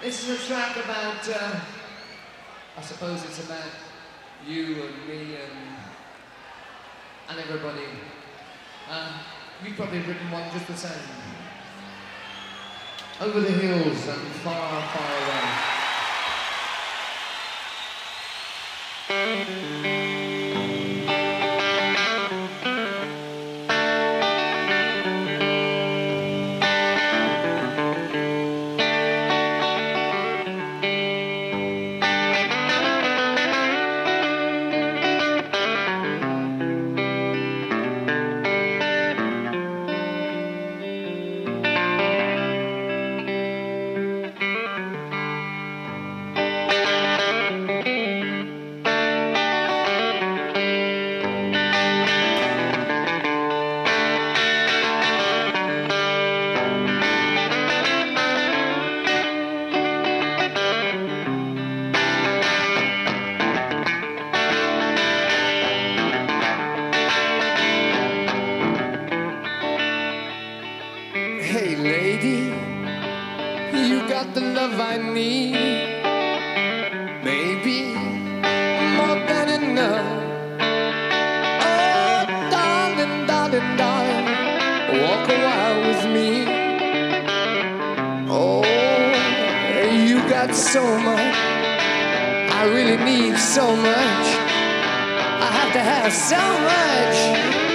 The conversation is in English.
This is a track about, uh, I suppose it's about you and me and, and everybody. Uh, you've probably written one just the same. Over the hills and far, far away. Lady, you got the love I need. Maybe more than enough. Oh, darling, darling, darling, walk a while with me. Oh, you got so much. I really need so much. I have to have so much.